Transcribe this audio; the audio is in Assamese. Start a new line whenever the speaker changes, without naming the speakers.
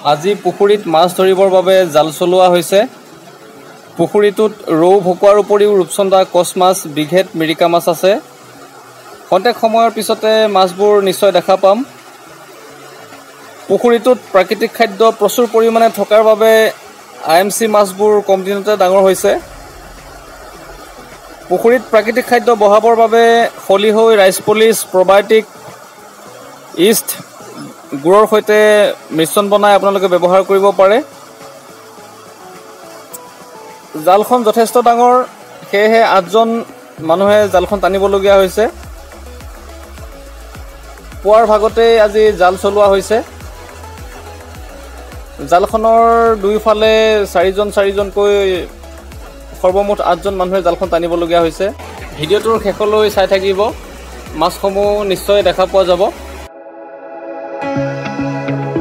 আজি পুখুৰীত মাছ ধৰিবৰ বাবে জাল চলোৱা হৈছে। পুখুৰীটোত ৰৌ ভকুৱাৰ উপৰিও ৰূপচন্দা কচ মাছ বিঘেট মিৰিকা মাছ আছে। খন্তেক সময়ৰ পিছতে মাছবোৰ নিশ্চয় দেখা পাম। পুখুৰীটোত প্ৰাকৃতিক খাদ্য প্ৰচুৰ পৰিমাণে থকাৰ বাবে আই এম চি মাছবোৰ কম দিনতে ডাঙৰ হৈছে। পুখুৰীত প্ৰাকৃতিক খাদ্য বহাবৰ বাবে খলিহৈ ৰাইচ পলিচ প্ৰবায়টিক ইষ্ট গুড়ৰ সৈতে মিশ্ৰণ বনাই আপোনালোকে ব্যৱহাৰ কৰিব পাৰে। জালখন যথেষ্ট ডাঙৰ সেয়েহে আঠজন মানুহে জালখন টানিবলগীয়া হৈছে। পুৱাৰ ভাগতেই আজি জাল চলোৱা হৈছে। জালখনৰ দুয়োফালে চাৰিজন চাৰিজনকৈ সৰ্বমুঠ আঠজন মানুহে জালখন টানিবলগীয়া হৈছে। ভিডিঅ'টোৰ শেষলৈ চাই থাকিব। মাছসমূহ নিশ্চয় দেখা পোৱা যাব। Thank you.